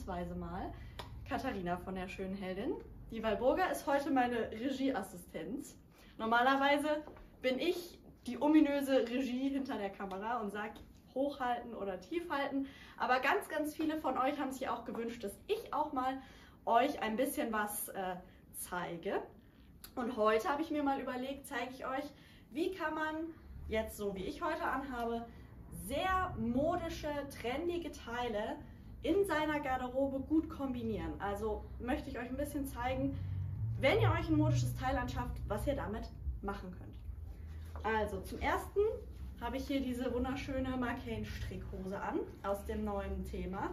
ausnahmsweise mal Katharina von der schönen Heldin. Die Walburga ist heute meine Regieassistenz. Normalerweise bin ich die ominöse Regie hinter der Kamera und sage hochhalten oder tief halten. Aber ganz, ganz viele von euch haben sich auch gewünscht, dass ich auch mal euch ein bisschen was äh, zeige. Und heute habe ich mir mal überlegt, zeige ich euch, wie kann man jetzt so wie ich heute anhabe, sehr modische, trendige Teile in seiner Garderobe gut kombinieren. Also möchte ich euch ein bisschen zeigen, wenn ihr euch ein modisches Teil anschafft, was ihr damit machen könnt. Also zum ersten habe ich hier diese wunderschöne Marcane Strickhose an aus dem neuen Thema.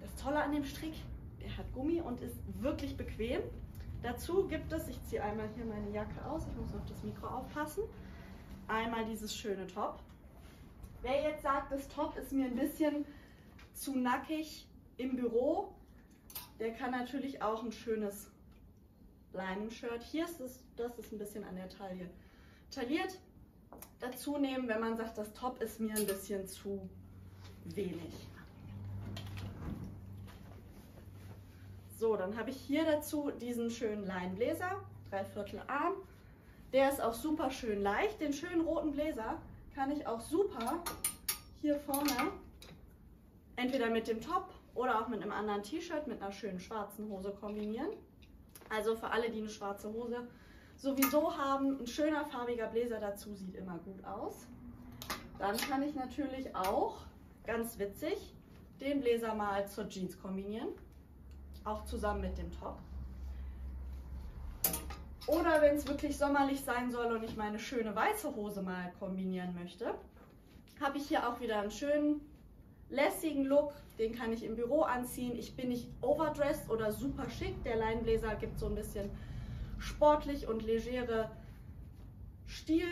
Das Tolle an dem Strick, der hat Gummi und ist wirklich bequem. Dazu gibt es, ich ziehe einmal hier meine Jacke aus, ich muss auf das Mikro aufpassen, einmal dieses schöne Top. Wer jetzt sagt, das Top ist mir ein bisschen zu nackig im Büro, der kann natürlich auch ein schönes Leinenshirt. Hier ist es, das ist ein bisschen an der Taille tailliert. Dazu nehmen, wenn man sagt, das Top ist mir ein bisschen zu wenig. So, dann habe ich hier dazu diesen schönen Leinbläser, dreiviertel Arm. Der ist auch super schön leicht. Den schönen roten Bläser kann ich auch super hier vorne entweder mit dem Top oder auch mit einem anderen T-Shirt mit einer schönen schwarzen Hose kombinieren. Also für alle, die eine schwarze Hose sowieso haben, ein schöner farbiger Bläser dazu sieht immer gut aus. Dann kann ich natürlich auch, ganz witzig, den Bläser mal zur Jeans kombinieren. Auch zusammen mit dem Top. Oder wenn es wirklich sommerlich sein soll und ich meine schöne weiße Hose mal kombinieren möchte, habe ich hier auch wieder einen schönen lässigen Look. Den kann ich im Büro anziehen. Ich bin nicht overdressed oder super schick. Der Leinbläser gibt so ein bisschen sportlich und legere Stil.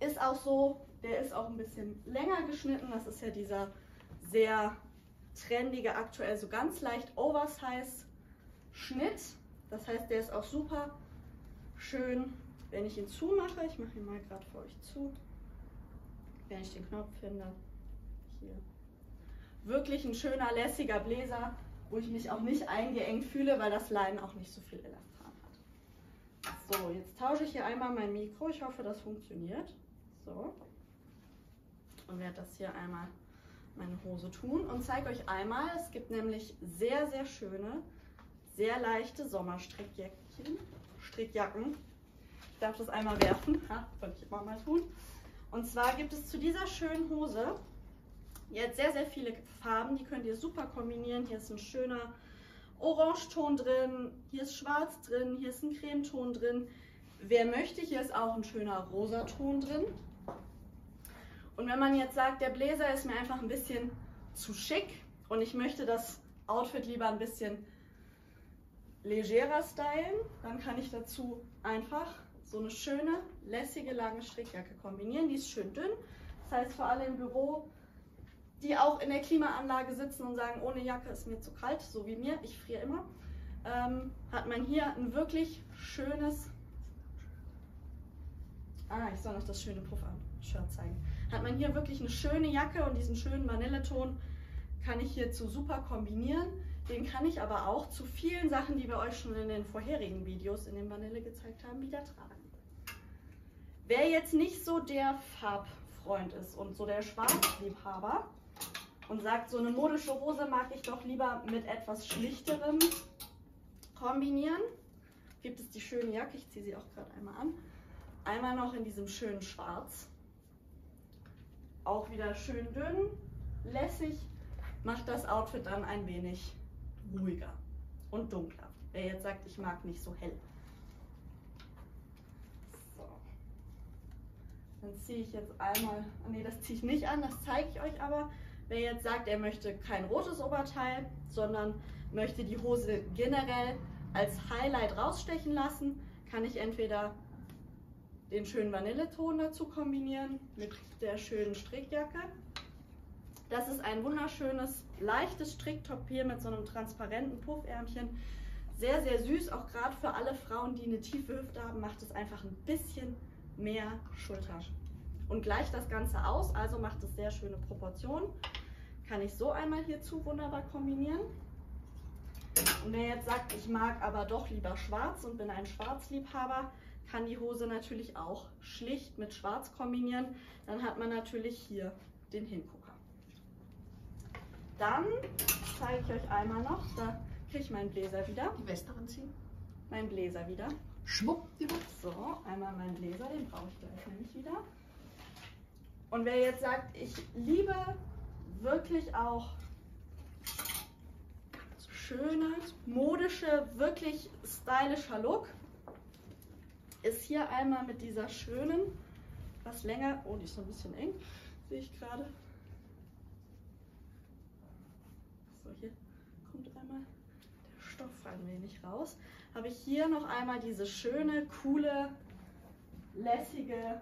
Ist auch so, der ist auch ein bisschen länger geschnitten. Das ist ja dieser sehr trendige, aktuell so ganz leicht Oversize Schnitt. Das heißt, der ist auch super schön, wenn ich ihn zumache. Ich mache ihn mal gerade für euch zu, wenn ich den Knopf finde. Hier. Wirklich ein schöner, lässiger Bläser, wo ich mich auch nicht eingeengt fühle, weil das Leinen auch nicht so viel Elastan hat. So, jetzt tausche ich hier einmal mein Mikro. Ich hoffe, das funktioniert. So. Und werde das hier einmal meine Hose tun und zeige euch einmal, es gibt nämlich sehr, sehr schöne, sehr leichte Sommerstrickjäckchen. Strickjacken. Ich darf das einmal werfen. Ha, wollte ich immer mal tun. Und zwar gibt es zu dieser schönen Hose jetzt sehr, sehr viele Farben. Die könnt ihr super kombinieren. Hier ist ein schöner Orangeton drin, hier ist Schwarz drin, hier ist ein Cremeton drin. Wer möchte, hier ist auch ein schöner Rosaton drin. Und wenn man jetzt sagt, der Bläser ist mir einfach ein bisschen zu schick und ich möchte das Outfit lieber ein bisschen legerer stylen, dann kann ich dazu einfach so eine schöne, lässige, lange Strickjacke kombinieren. Die ist schön dünn. Das heißt, für alle im Büro, die auch in der Klimaanlage sitzen und sagen, ohne Jacke ist mir zu kalt, so wie mir, ich friere immer, ähm, hat man hier ein wirklich schönes, ah, ich soll noch das schöne Puffer-Shirt zeigen, hat man hier wirklich eine schöne Jacke und diesen schönen Vanilleton kann ich hierzu super kombinieren. Den kann ich aber auch zu vielen Sachen, die wir euch schon in den vorherigen Videos in dem Vanille gezeigt haben, wieder tragen. Wer jetzt nicht so der Farbfreund ist und so der Schwarzliebhaber und sagt, so eine modische Hose mag ich doch lieber mit etwas schlichterem kombinieren, gibt es die schöne Jacke, ich ziehe sie auch gerade einmal an, einmal noch in diesem schönen Schwarz. Auch wieder schön dünn, lässig, macht das Outfit dann ein wenig ruhiger und dunkler. Wer jetzt sagt, ich mag nicht so hell. So. Dann ziehe ich jetzt einmal, nee, das ziehe ich nicht an, das zeige ich euch aber. Wer jetzt sagt, er möchte kein rotes Oberteil, sondern möchte die Hose generell als Highlight rausstechen lassen, kann ich entweder den schönen Vanilleton dazu kombinieren mit der schönen Strickjacke das ist ein wunderschönes, leichtes Stricktop hier mit so einem transparenten Puffärmchen. Sehr, sehr süß, auch gerade für alle Frauen, die eine tiefe Hüfte haben, macht es einfach ein bisschen mehr Schulter. Und gleicht das Ganze aus, also macht es sehr schöne Proportionen. Kann ich so einmal hierzu wunderbar kombinieren. Und wer jetzt sagt, ich mag aber doch lieber schwarz und bin ein Schwarzliebhaber, kann die Hose natürlich auch schlicht mit schwarz kombinieren. Dann hat man natürlich hier den Hingucker. Dann zeige ich euch einmal noch, da kriege ich meinen Bläser wieder. Die Weste anziehen. Mein Bläser wieder. Schwuppdiwupp. So, einmal meinen Bläser, den brauche ich gleich nämlich wieder. Und wer jetzt sagt, ich liebe wirklich auch schöne, modische, wirklich stylischer Look, ist hier einmal mit dieser schönen, was länger, oh, die ist so ein bisschen eng, sehe ich gerade. So, hier kommt einmal der Stoff ein wenig raus. Habe ich hier noch einmal diese schöne, coole, lässige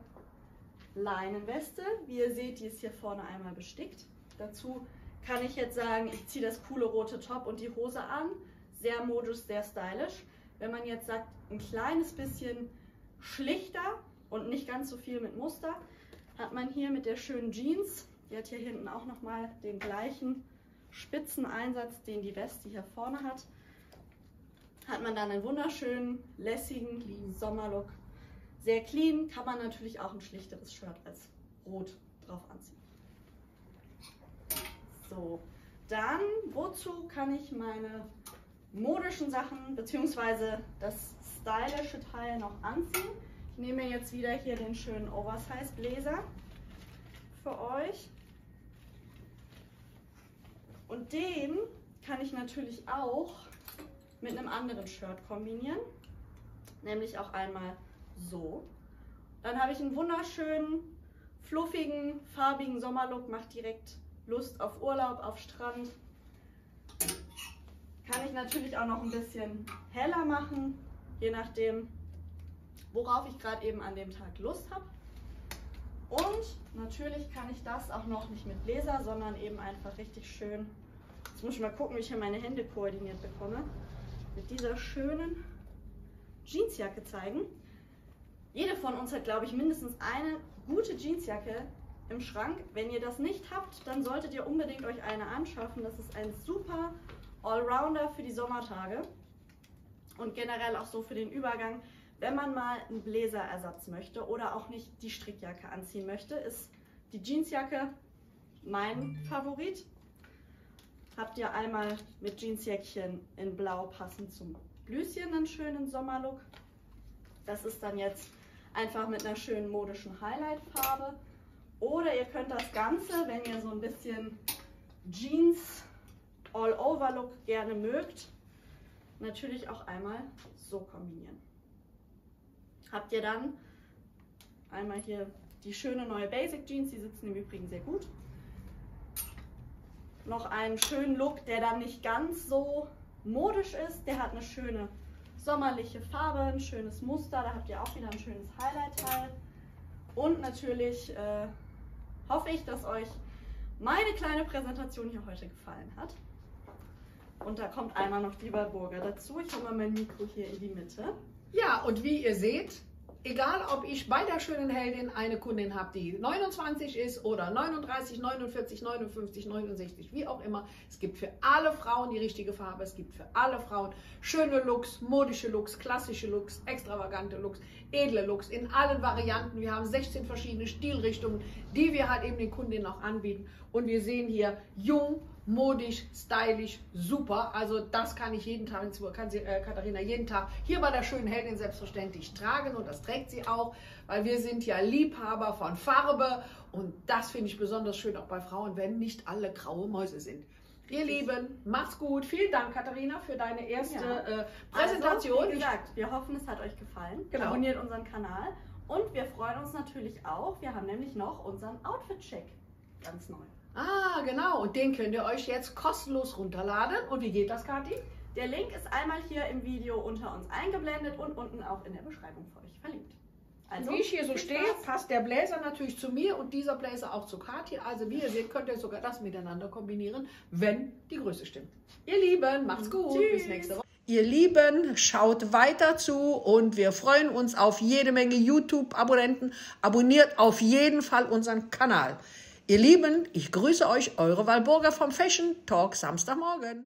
Leinenweste. Wie ihr seht, die ist hier vorne einmal bestickt. Dazu kann ich jetzt sagen, ich ziehe das coole rote Top und die Hose an. Sehr modisch, sehr stylisch. Wenn man jetzt sagt, ein kleines bisschen schlichter und nicht ganz so viel mit Muster, hat man hier mit der schönen Jeans, die hat hier hinten auch nochmal den gleichen spitzen Einsatz, den die Weste hier vorne hat, hat man dann einen wunderschönen, lässigen Sommerlook. Sehr clean, kann man natürlich auch ein schlichteres Shirt als rot drauf anziehen. So, dann, wozu kann ich meine modischen Sachen bzw. das stylische Teil noch anziehen? Ich nehme jetzt wieder hier den schönen Oversize Bläser für euch. Und den kann ich natürlich auch mit einem anderen Shirt kombinieren. Nämlich auch einmal so. Dann habe ich einen wunderschönen, fluffigen, farbigen Sommerlook. Macht direkt Lust auf Urlaub, auf Strand. Kann ich natürlich auch noch ein bisschen heller machen, je nachdem, worauf ich gerade eben an dem Tag Lust habe. Und natürlich kann ich das auch noch nicht mit Bläser, sondern eben einfach richtig schön. Jetzt muss ich mal gucken, wie ich hier meine Hände koordiniert bekomme. Mit dieser schönen Jeansjacke zeigen. Jede von uns hat, glaube ich, mindestens eine gute Jeansjacke im Schrank. Wenn ihr das nicht habt, dann solltet ihr unbedingt euch eine anschaffen. Das ist ein super Allrounder für die Sommertage und generell auch so für den Übergang. Wenn man mal einen Bläserersatz möchte oder auch nicht die Strickjacke anziehen möchte, ist die Jeansjacke mein Favorit. Habt ihr einmal mit Jeansjäckchen in Blau passend zum Blüschen einen schönen Sommerlook. Das ist dann jetzt einfach mit einer schönen modischen Highlight-Farbe. Oder ihr könnt das Ganze, wenn ihr so ein bisschen Jeans All-Over-Look gerne mögt, natürlich auch einmal so kombinieren. Habt ihr dann einmal hier die schöne neue Basic Jeans, die sitzen im Übrigen sehr gut. Noch einen schönen Look, der dann nicht ganz so modisch ist. Der hat eine schöne sommerliche Farbe, ein schönes Muster. Da habt ihr auch wieder ein schönes Highlight-Teil. Und natürlich äh, hoffe ich, dass euch meine kleine Präsentation hier heute gefallen hat. Und da kommt einmal noch die Burger dazu. Ich hole mal mein Mikro hier in die Mitte. Ja, und wie ihr seht, egal ob ich bei der schönen Heldin eine Kundin habe, die 29 ist oder 39, 49, 59, 69, wie auch immer. Es gibt für alle Frauen die richtige Farbe. Es gibt für alle Frauen schöne Looks, modische Looks, klassische Looks, extravagante Looks, edle Looks in allen Varianten. Wir haben 16 verschiedene Stilrichtungen, die wir halt eben den Kundinnen auch anbieten. Und wir sehen hier jung, modisch, stylisch, super. Also das kann ich jeden Tag, kann sie, äh, Katharina jeden Tag hier bei der schönen Heldin selbstverständlich tragen und das trägt sie auch, weil wir sind ja Liebhaber von Farbe und das finde ich besonders schön auch bei Frauen, wenn nicht alle graue Mäuse sind. Ihr Lieben, macht's gut. Vielen Dank, Katharina, für deine erste ja. äh, Präsentation. Also, wie gesagt, wir hoffen, es hat euch gefallen. Genau. Abonniert unseren Kanal und wir freuen uns natürlich auch. Wir haben nämlich noch unseren Outfit-Check ganz neu. Ah, genau. Und den könnt ihr euch jetzt kostenlos runterladen. Und wie geht das, Kathi? Der Link ist einmal hier im Video unter uns eingeblendet und unten auch in der Beschreibung für euch verlinkt. Also, wie ich hier so stehe, passt der Bläser natürlich zu mir und dieser Bläser auch zu Kathi. Also wie ihr seht, könnt ihr sogar das miteinander kombinieren, wenn die Größe stimmt. Ihr Lieben, macht's gut. Tschüss. Bis nächste Woche. Ihr Lieben, schaut weiter zu und wir freuen uns auf jede Menge YouTube-Abonnenten. Abonniert auf jeden Fall unseren Kanal. Ihr Lieben, ich grüße euch, eure Walburger vom Fashion Talk Samstagmorgen.